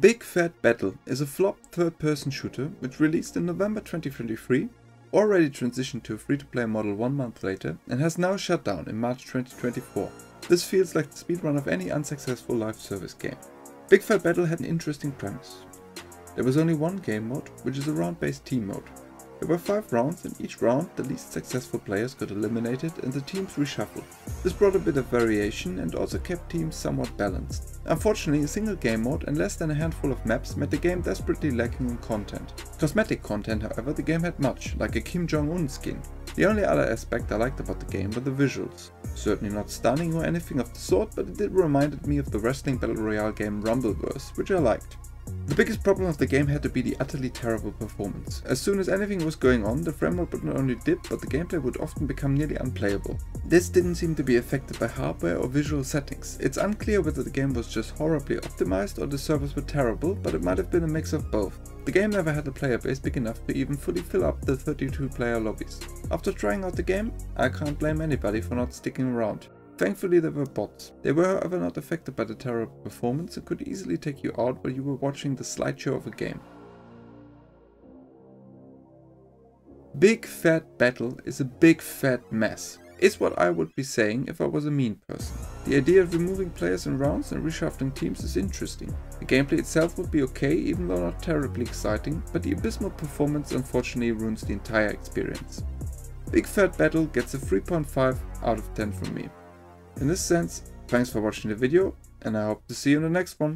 Big Fat Battle is a flop third-person shooter which released in November 2023, already transitioned to a free-to-play model one month later, and has now shut down in March 2024. This feels like the speedrun of any unsuccessful live service game. Big Fat Battle had an interesting premise. There was only one game mode, which is a round-based team mode. There were 5 rounds and each round the least successful players got eliminated and the teams reshuffled. This brought a bit of variation and also kept teams somewhat balanced. Unfortunately a single game mode and less than a handful of maps made the game desperately lacking in content. Cosmetic content however the game had much, like a Kim Jong-un skin. The only other aspect I liked about the game were the visuals. Certainly not stunning or anything of the sort, but it did reminded me of the wrestling battle royale game Rumbleverse, which I liked. The biggest problem of the game had to be the utterly terrible performance. As soon as anything was going on, the frame rate would not only dip, but the gameplay would often become nearly unplayable. This didn't seem to be affected by hardware or visual settings. It's unclear whether the game was just horribly optimized or the servers were terrible, but it might have been a mix of both. The game never had a player base big enough to even fully fill up the 32 player lobbies. After trying out the game, I can't blame anybody for not sticking around. Thankfully there were bots. They were however not affected by the terrible performance and could easily take you out while you were watching the slideshow of a game. Big Fat Battle is a big fat mess. Is what I would be saying if I was a mean person. The idea of removing players in rounds and reshuffling teams is interesting. The gameplay itself would be okay even though not terribly exciting, but the abysmal performance unfortunately ruins the entire experience. Big Fat Battle gets a 3.5 out of 10 from me. In this sense, thanks for watching the video and I hope to see you in the next one.